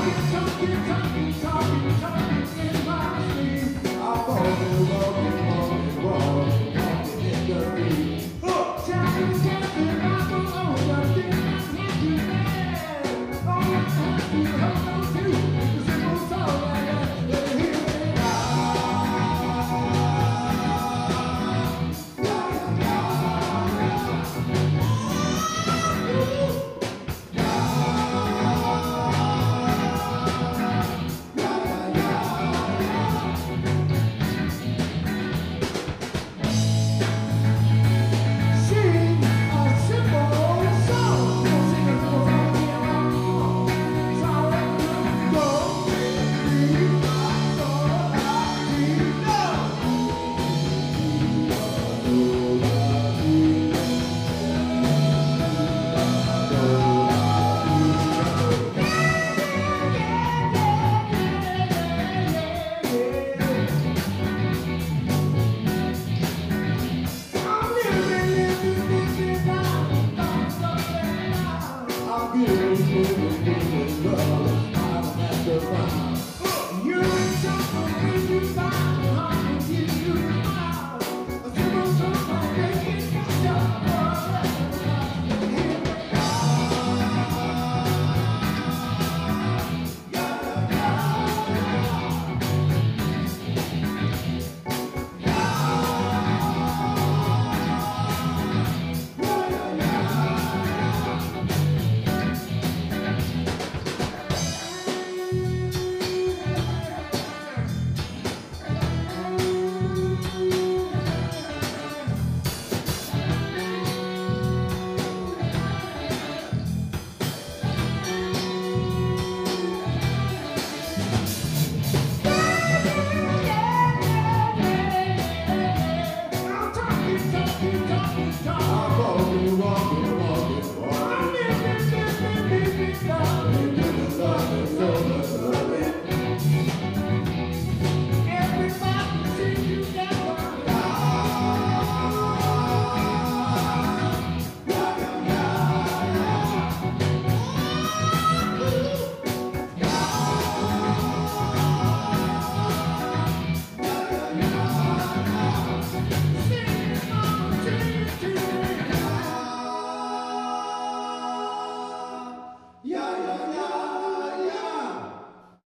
talking, talking, talking, talking.